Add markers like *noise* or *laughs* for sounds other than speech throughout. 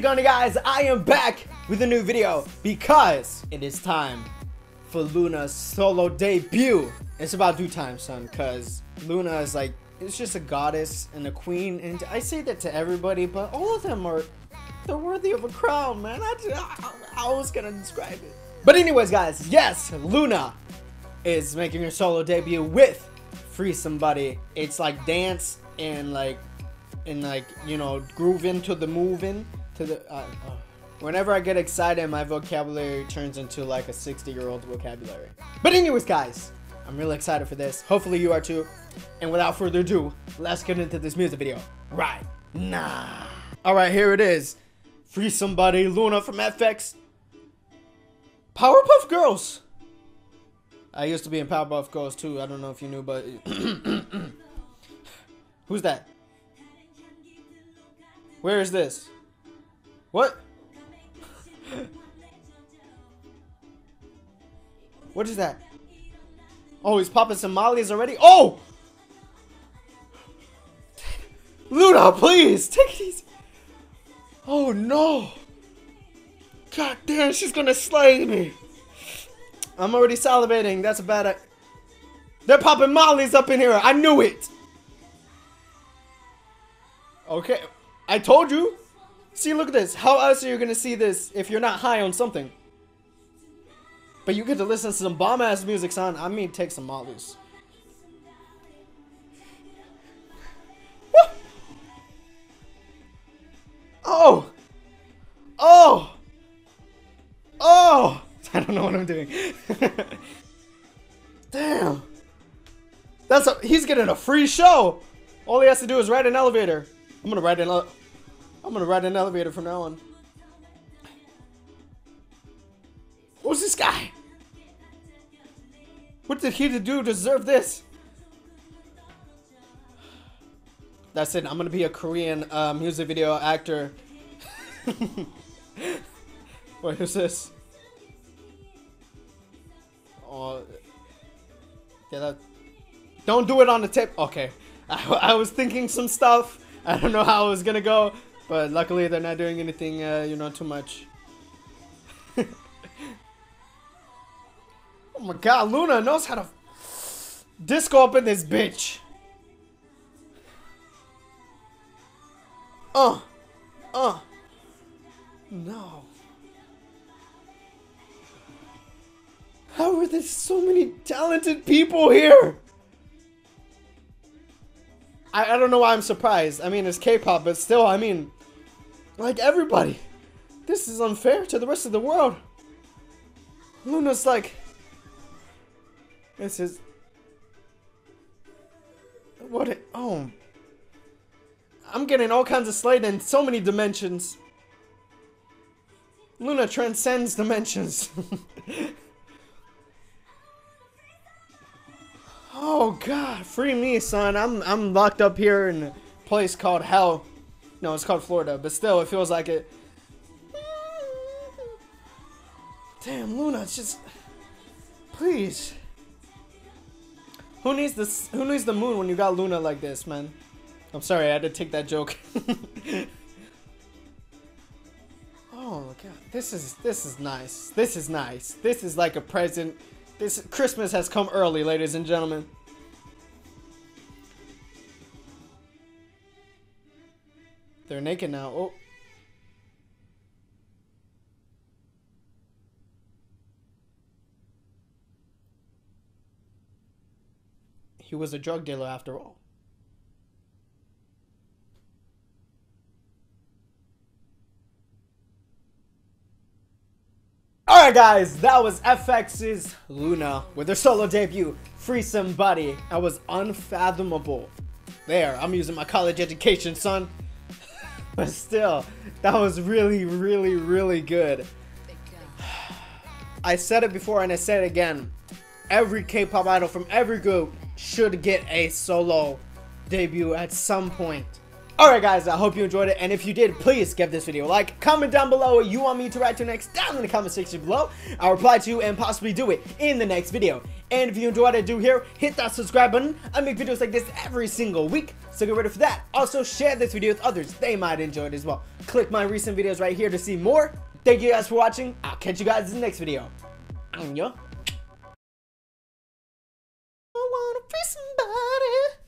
it going guys? I am back with a new video because it is time for Luna's solo debut. It's about due time, son, because Luna is like, it's just a goddess and a queen, and I say that to everybody, but all of them are, they're worthy of a crown, man. I, I, I was gonna describe it. But anyways, guys, yes, Luna is making her solo debut with Free Somebody. It's like dance and like and like you know groove into the moving to the uh, uh. whenever i get excited my vocabulary turns into like a 60 year old vocabulary. But anyways guys i'm really excited for this. Hopefully you are too. And without further ado let's get into this music video right now. All right here it is. Free somebody luna from f-x powerpuff girls. I used to be in powerpuff girls too. I don't know if you knew but *clears throat* who's that? Where is this? What? what is that? Oh, he's popping some mollies already? Oh! Luna, please! Take easy! Oh no! God damn, she's gonna slay me! I'm already salivating, that's a bad... They're popping mollies up in here, I knew it! Okay, I told you. See, look at this. How else are you gonna see this if you're not high on something? But you get to listen to some bomb ass music, son. I mean, take some mollies. Oh! Oh! Oh! *laughs* I don't know what I'm doing. *laughs* Damn. That's a, he's getting a free show. All he has to do is ride an elevator. I'm gonna ride an I'm gonna ride an elevator from now on. Who's this guy? What did he do deserve this? That's it. I'm gonna be a Korean uh, music video actor. *laughs* Wait, who's this? Oh, yeah. That. Don't do it on the tip. Okay, I, *laughs* I was thinking some stuff. I don't know how it was gonna go. But luckily they're not doing anything, uh, you know, too much. *laughs* oh my god, Luna knows how to disco up in this bitch. Uh. Uh. No. How are there so many talented people here? I, I don't know why I'm surprised. I mean, it's K-pop, but still, I mean, like everybody. This is unfair to the rest of the world. Luna's like... This is... What it... Oh. I'm getting all kinds of slayed in so many dimensions. Luna transcends dimensions. *laughs* oh god, free me, son. I'm I'm locked up here in a place called hell. No, it's called Florida, but still, it feels like it. Damn, Luna, it's just... Please. Who needs this? Who needs the moon when you got Luna like this, man? I'm sorry, I had to take that joke. *laughs* oh my god, this is this is nice. This is nice. This is like a present. This Christmas has come early, ladies and gentlemen. They're naked now. Oh. He was a drug dealer after all. Alright guys, that was f(x)'s Luna with their solo debut, Free Somebody. That was unfathomable. There, I'm using my college education, son. But still, that was really, really, really good. I said it before and I said it again. Every K-pop idol from every group should get a solo debut at some point. Alright guys, I hope you enjoyed it, and if you did, please give this video a like. Comment down below what you want me to write to next down in the comment section below. I'll reply to you and possibly do it in the next video. And if you enjoy what I do here, hit that subscribe button. I make videos like this every single week, so get ready for that. Also, share this video with others. They might enjoy it as well. Click my recent videos right here to see more. Thank you guys for watching. I'll catch you guys in the next video. Free somebody.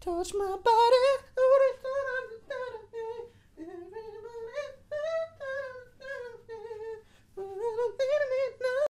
Touch my body.